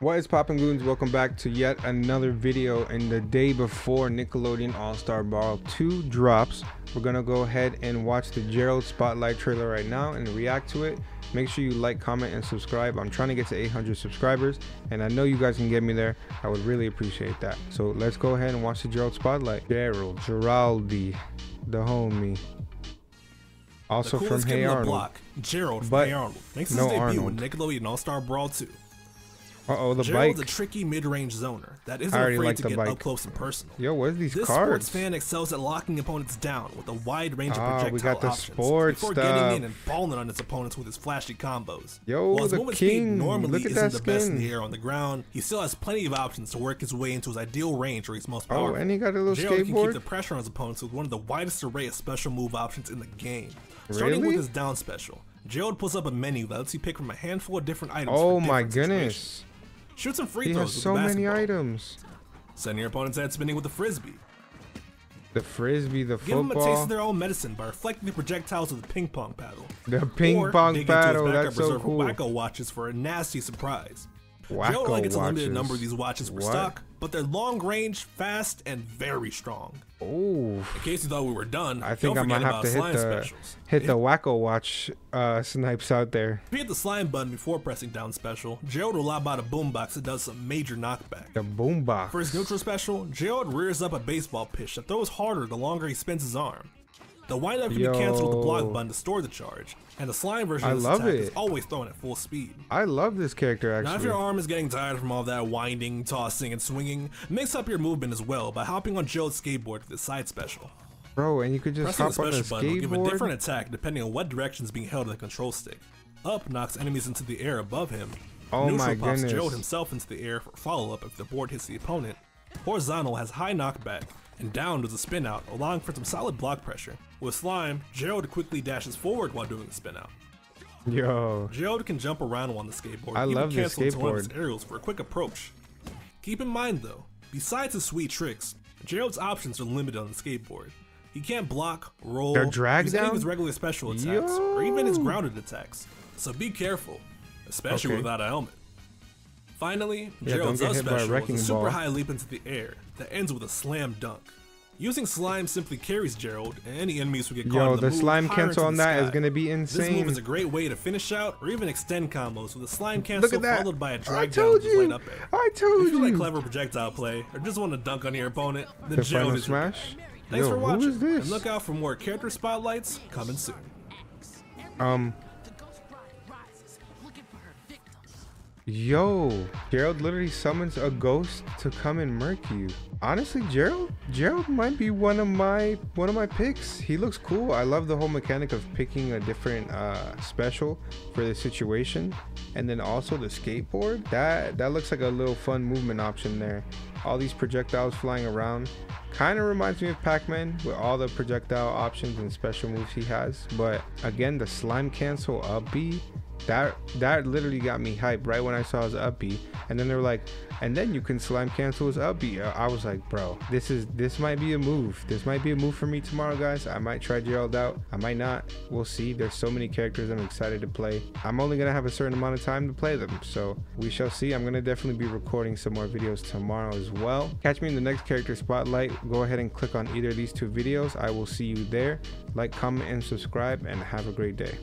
What is poppin' goons? Welcome back to yet another video in the day before Nickelodeon All-Star Brawl 2 drops. We're gonna go ahead and watch the Gerald Spotlight trailer right now and react to it. Make sure you like, comment, and subscribe. I'm trying to get to 800 subscribers and I know you guys can get me there. I would really appreciate that. So let's go ahead and watch the Gerald Spotlight. Gerald, Geraldi, the homie. Also the from Hey Arnold. block, Gerald from But Hey Arnold, makes his no debut Arnold. in Nickelodeon All-Star Brawl 2. Uh-oh, the Gerald's bike. a tricky mid-range zoner that isn't afraid like to get bike. up close and personal. Yo, what are these This cards? sports fan excels at locking opponents down with a wide range of Ah, projectile we got the options sports before stuff. getting in and balling on his opponents with his flashy combos. Yo, While his the movement king. speed normally Look at isn't the best in the air on the ground, he still has plenty of options to work his way into his ideal range where he's most Oh, powerful. and he got a little Gerald can keep the pressure on his opponents with one of the widest array of special move options in the game. Starting Really? with his down special, Gerald pulls up a menu that lets you pick from a handful of different items. Oh my goodness. Shoot some free He throws has so many items. Send your opponent's head spinning with the frisbee. The frisbee, the Give them a taste of their own medicine by reflecting the projectiles with the ping pong paddle. the ping or pong dig into his battle. backup That's so cool. Wacko watches for a nasty surprise. Wacko Joe only gets a limited watches. number of these watches per What? stock, but they're long range, fast, and very strong. Oh, In case you thought we were done, I think I don't might forget have to hit the specials. hit the wacko watch uh, snipes out there. If you hit the slime button before pressing down special, Gerald will lob out a boombox that does some major knockback. The boombox. For his neutral special, Gerald rears up a baseball pitch that throws harder the longer he spins his arm. The windup can be canceled with the block button to store the charge, and the slime version I of this love attack it. is always thrown at full speed. I love this character actually. Now, if your arm is getting tired from all that winding, tossing, and swinging, mix up your movement as well by hopping on Joe's skateboard with the side special. Bro, and you could just Pressing the hop on the special button will give a different attack depending on what direction is being held in the control stick. Up knocks enemies into the air above him. Oh Neutral my pops goodness. Gerald himself into the air for follow-up if the board hits the opponent. Horizontal has high knockback, and down does a spin out, allowing for some solid block pressure. With Slime, Gerald quickly dashes forward while doing the spin out. Yo, Gerald can jump around on the skateboard, I even love this cancel into one of his skateboard. aerials for a quick approach. Keep in mind though, besides his sweet tricks, Gerald's options are limited on the skateboard. He can't block, roll, They're drag use any of down? his regular special attacks, or even his grounded attacks. So be careful, especially Okay. without a helmet. Finally, Yeah, Gerald's up get hit by a special is wrecking a super ball. high leap into the air that ends with a slam dunk. Using slime simply carries Gerald and any enemies who get caught yo, in the, the move slime cancel on that is sky. gonna be insane. This move is a great way to finish out or even extend combos with a slime Look cancel at that. followed by a drag down told with light you. up air. I told If you you. like clever projectile play or just want to dunk on your opponent, then the Gerald is smash. Thanks Yo, for watching, and look out for more character spotlights coming soon. Um, Yo, Gerald literally summons a ghost to come and murk you. Honestly, Gerald, Gerald might be one of my one of my picks. He looks cool. I love the whole mechanic of picking a different uh, special for the situation, and then also the skateboard. That that looks like a little fun movement option there. All these projectiles flying around. Kind of reminds me of Pac-Man with all the projectile options and special moves he has. But again, the slime cancel up B that that literally got me hyped right when I saw his up B. And then they were like, and then you can slime cancel his up Uh, I was like, bro, this is this might be a move. This might be a move for me tomorrow, guys. I might try Gerald out. I might not. We'll see. There's so many characters I'm excited to play. I'm only gonna have a certain amount of time to play them, so we shall see. I'm gonna definitely be recording some more videos tomorrow as well. Catch me in the next character spotlight. Go ahead and click on either of these two videos. I will see you there. Like, comment, and subscribe, and have a great day.